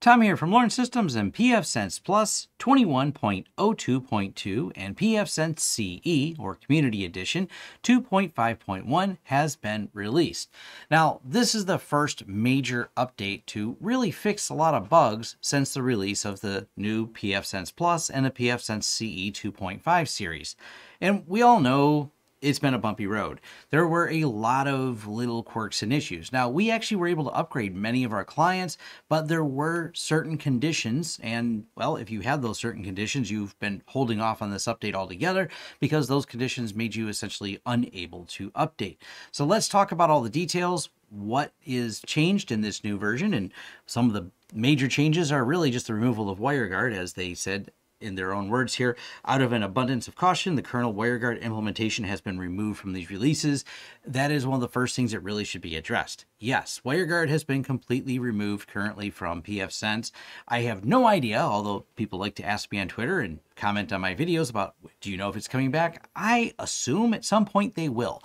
Tom here from Lawrence Systems and pfSense Plus 21.02.2 and pfSense CE, or Community Edition 2.5.1, has been released. Now, this is the first major update to really fix a lot of bugs since the release of the new pfSense Plus and the pfSense CE 2.5 series. And we all know it's been a bumpy road. There were a lot of little quirks and issues. Now, we actually were able to upgrade many of our clients, but there were certain conditions. And, well, if you had those certain conditions, you've been holding off on this update altogether because those conditions made you essentially unable to update. So let's talk about all the details. What is changed in this new version? And some of the major changes are really just the removal of WireGuard, as they said in their own words here, out of an abundance of caution, the kernel WireGuard implementation has been removed from these releases. That is one of the first things that really should be addressed. Yes, WireGuard has been completely removed currently from pfSense. I have no idea, although people like to ask me on Twitter and comment on my videos about, do you know if it's coming back? I assume at some point they will.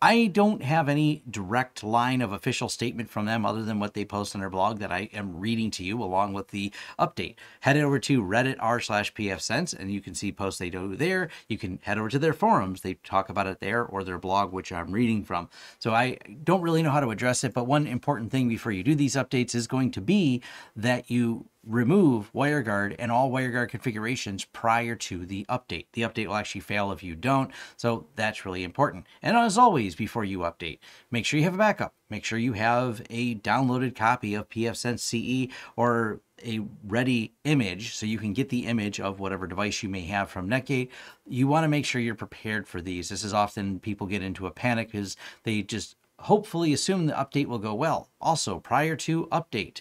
I don't have any direct line of official statement from them other than what they post on their blog that I am reading to you along with the update. Head over to Reddit r slash pfsense and you can see posts they do there. You can head over to their forums. They talk about it there or their blog, which I'm reading from. So I don't really know how to address it, but one important thing before you do these updates is going to be that you remove WireGuard and all WireGuard configurations prior to the update. The update will actually fail if you don't, so that's really important. And as always, before you update, make sure you have a backup. Make sure you have a downloaded copy of pfSense CE or a ready image so you can get the image of whatever device you may have from Netgate. You want to make sure you're prepared for these. This is often people get into a panic because they just hopefully assume the update will go well. Also, prior to update,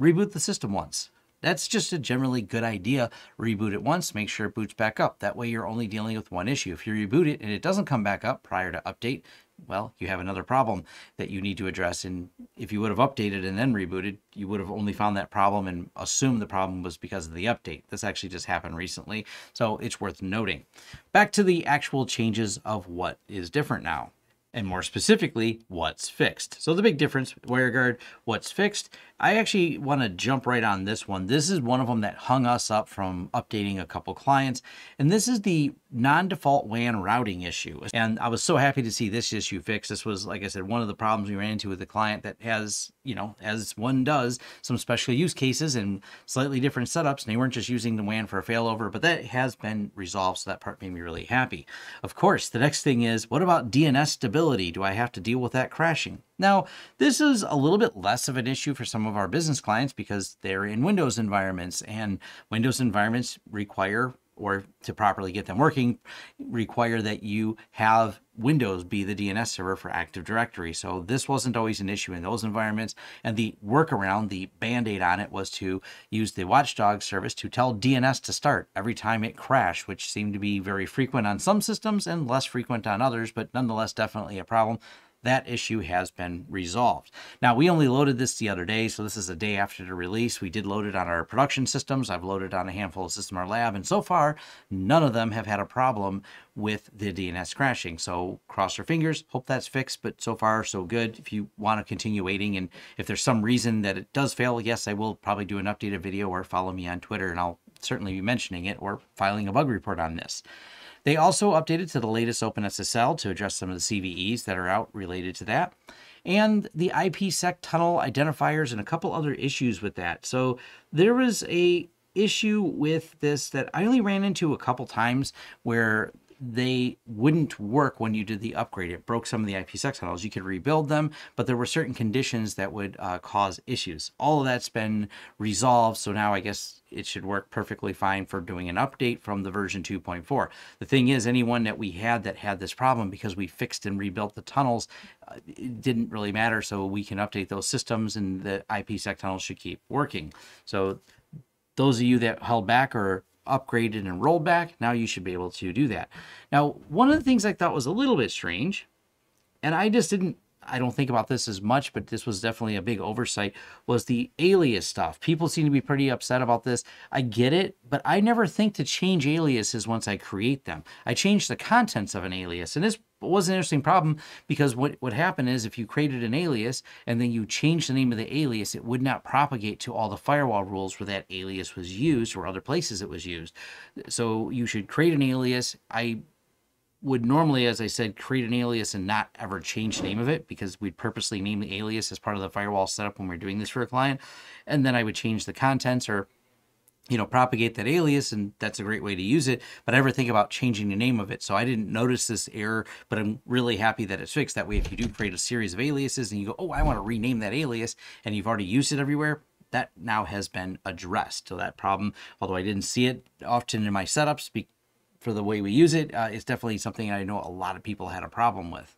reboot the system once. That's just a generally good idea. Reboot it once, make sure it boots back up. That way you're only dealing with one issue. If you reboot it and it doesn't come back up prior to update, well, you have another problem that you need to address. And if you would have updated and then rebooted, you would have only found that problem and assumed the problem was because of the update. This actually just happened recently, so it's worth noting. Back to the actual changes of what is different now and more specifically, what's fixed. So the big difference, WireGuard, what's fixed. I actually want to jump right on this one. This is one of them that hung us up from updating a couple clients. And this is the non-default WAN routing issue. And I was so happy to see this issue fixed. This was, like I said, one of the problems we ran into with the client that has, you know, as one does, some special use cases and slightly different setups. And they weren't just using the WAN for a failover, but that has been resolved. So that part made me really happy. Of course, the next thing is, what about DNS stability? Do I have to deal with that crashing? Now, this is a little bit less of an issue for some of our business clients because they're in Windows environments and Windows environments require or to properly get them working require that you have Windows be the DNS server for Active Directory. So this wasn't always an issue in those environments. And the workaround, the band-aid on it was to use the Watchdog service to tell DNS to start every time it crashed, which seemed to be very frequent on some systems and less frequent on others, but nonetheless definitely a problem that issue has been resolved. Now, we only loaded this the other day, so this is a day after the release. We did load it on our production systems. I've loaded on a handful of System our Lab, and so far, none of them have had a problem with the DNS crashing. So cross your fingers, hope that's fixed, but so far, so good. If you want to continue waiting, and if there's some reason that it does fail, yes, I will probably do an updated video or follow me on Twitter, and I'll certainly be mentioning it or filing a bug report on this. They also updated to the latest OpenSSL to address some of the CVEs that are out related to that. And the IPsec tunnel identifiers and a couple other issues with that. So there was a issue with this that I only ran into a couple times where they wouldn't work when you did the upgrade. It broke some of the IPsec tunnels. You could rebuild them, but there were certain conditions that would uh, cause issues. All of that's been resolved, so now I guess it should work perfectly fine for doing an update from the version 2.4. The thing is, anyone that we had that had this problem, because we fixed and rebuilt the tunnels, uh, it didn't really matter, so we can update those systems and the IPsec tunnels should keep working. So those of you that held back or upgraded and rolled back, now you should be able to do that. Now, one of the things I thought was a little bit strange, and I just didn't I don't think about this as much, but this was definitely a big oversight, was the alias stuff. People seem to be pretty upset about this. I get it, but I never think to change aliases once I create them. I change the contents of an alias, and this was an interesting problem because what would happen is if you created an alias and then you changed the name of the alias, it would not propagate to all the firewall rules where that alias was used or other places it was used. So you should create an alias. I would normally, as I said, create an alias and not ever change the name of it because we'd purposely name the alias as part of the firewall setup when we're doing this for a client. And then I would change the contents or you know, propagate that alias, and that's a great way to use it. But I never think about changing the name of it. So I didn't notice this error, but I'm really happy that it's fixed. That way, if you do create a series of aliases and you go, oh, I want to rename that alias, and you've already used it everywhere, that now has been addressed. So that problem, although I didn't see it often in my setups for the way we use it, uh, it's definitely something I know a lot of people had a problem with.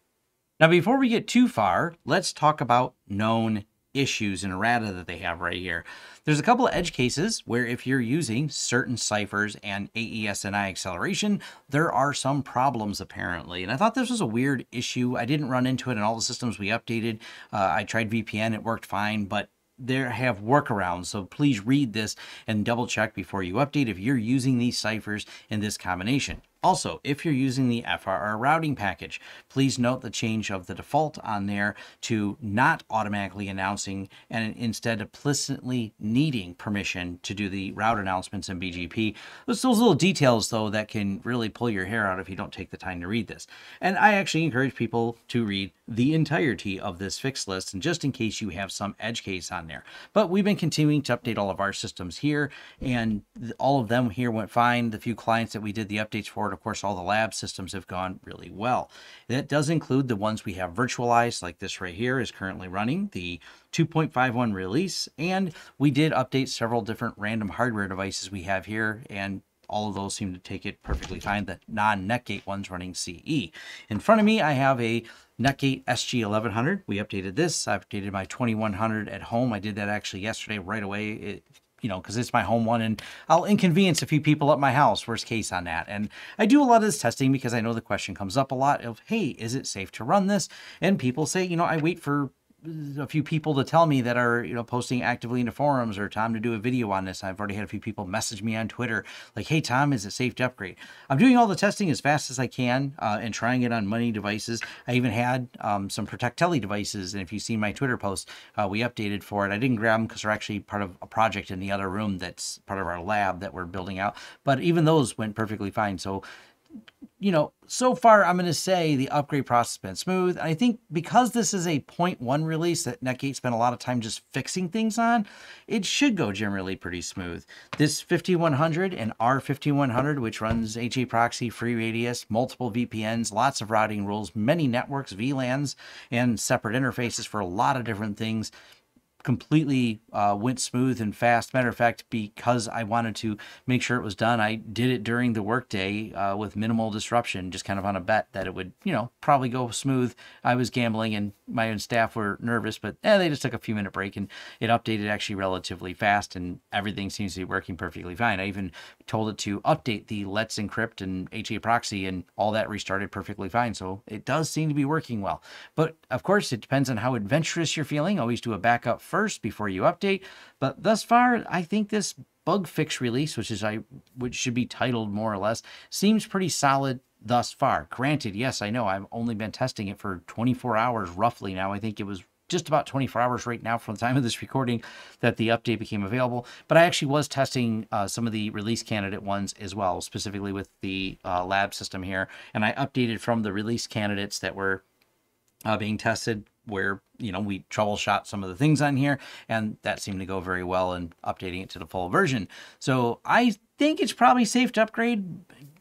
Now, before we get too far, let's talk about known issues in errata that they have right here. There's a couple of edge cases where if you're using certain ciphers and AES-NI acceleration, there are some problems apparently. And I thought this was a weird issue. I didn't run into it in all the systems we updated. Uh, I tried VPN, it worked fine, but there have workarounds. So please read this and double check before you update if you're using these ciphers in this combination. Also, if you're using the FRR routing package, please note the change of the default on there to not automatically announcing and instead implicitly needing permission to do the route announcements in BGP. Those little details, though, that can really pull your hair out if you don't take the time to read this. And I actually encourage people to read the entirety of this fix list, and just in case you have some edge case on there. But we've been continuing to update all of our systems here, and all of them here went fine. The few clients that we did the updates for of course, all the lab systems have gone really well. That does include the ones we have virtualized, like this right here is currently running, the 2.51 release, and we did update several different random hardware devices we have here, and all of those seem to take it perfectly fine. The non-Netgate ones running CE. In front of me, I have a Netgate SG1100. We updated this. I updated my 2100 at home. I did that actually yesterday right away. It you know, because it's my home one and I'll inconvenience a few people at my house, worst case on that. And I do a lot of this testing because I know the question comes up a lot of, hey, is it safe to run this? And people say, you know, I wait for a few people to tell me that are you know posting actively into forums or Tom to do a video on this. I've already had a few people message me on Twitter like, "Hey Tom, is it safe to upgrade?" I'm doing all the testing as fast as I can uh, and trying it on many devices. I even had um, some Protectli devices, and if you see my Twitter post, uh, we updated for it. I didn't grab them because they're actually part of a project in the other room that's part of our lab that we're building out. But even those went perfectly fine. So you know, so far I'm going to say the upgrade process has been smooth. I think because this is a 0.1 release that Netgate spent a lot of time just fixing things on, it should go generally pretty smooth. This 5100 and R5100, which runs HA proxy, FreeRADIUS, multiple VPNs, lots of routing rules, many networks, VLANs, and separate interfaces for a lot of different things completely uh, went smooth and fast. Matter of fact, because I wanted to make sure it was done, I did it during the workday uh, with minimal disruption, just kind of on a bet that it would, you know, probably go smooth. I was gambling and my own staff were nervous, but eh, they just took a few minute break and it updated actually relatively fast and everything seems to be working perfectly fine. I even told it to update the Let's Encrypt and HA proxy and all that restarted perfectly fine. So it does seem to be working well. But of course, it depends on how adventurous you're feeling. Always do a backup first before you update. But thus far, I think this bug fix release, which is I which should be titled more or less, seems pretty solid thus far. Granted, yes, I know I've only been testing it for 24 hours roughly now. I think it was just about 24 hours right now from the time of this recording that the update became available. But I actually was testing uh, some of the release candidate ones as well, specifically with the uh, lab system here. And I updated from the release candidates that were uh, being tested where you know we troubleshot some of the things on here and that seemed to go very well in updating it to the full version. So i think it's probably safe to upgrade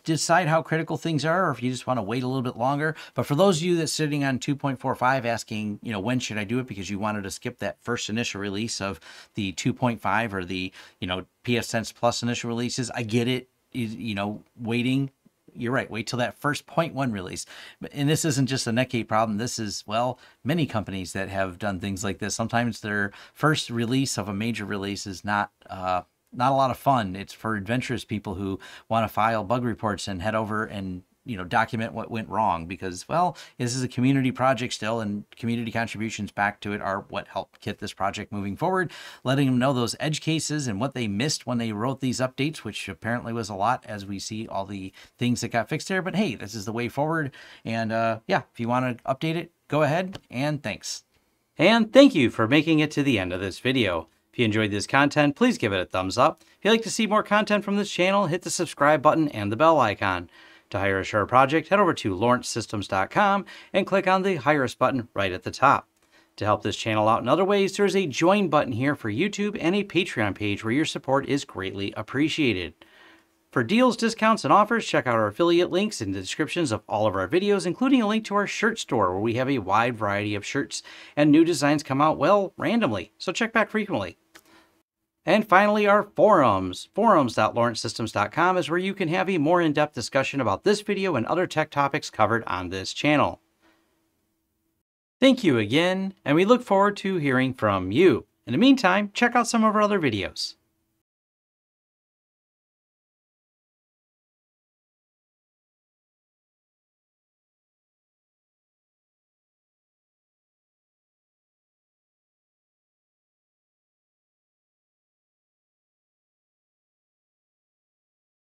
decide how critical things are or if you just want to wait a little bit longer. But for those of you that's sitting on 2.45 asking you know when should i do it? Because you wanted to skip that first initial release of the 2.5 or the you know pfSense plus initial releases. I get it you know waiting you're right. Wait till that first point one release. And this isn't just a Netgate problem. This is, well, many companies that have done things like this. Sometimes their first release of a major release is not, uh, not a lot of fun. It's for adventurous people who want to file bug reports and head over and you know, document what went wrong because, well, this is a community project still, and community contributions back to it are what helped get this project moving forward. Letting them know those edge cases and what they missed when they wrote these updates, which apparently was a lot as we see all the things that got fixed there. But hey, this is the way forward. And uh, yeah, if you want to update it, go ahead and thanks. And thank you for making it to the end of this video. If you enjoyed this content, please give it a thumbs up. If you'd like to see more content from this channel, hit the subscribe button and the bell icon. To hire a Sure project, head over to lawrencesystems.com and click on the Hire Us button right at the top. To help this channel out in other ways, there's a Join button here for YouTube and a Patreon page where your support is greatly appreciated. For deals, discounts, and offers, check out our affiliate links in the descriptions of all of our videos, including a link to our shirt store where we have a wide variety of shirts and new designs come out, well, randomly, so check back frequently. And finally, our forums. Forums.lawrencesystems.com is where you can have a more in-depth discussion about this video and other tech topics covered on this channel. Thank you again, and we look forward to hearing from you. In the meantime, check out some of our other videos.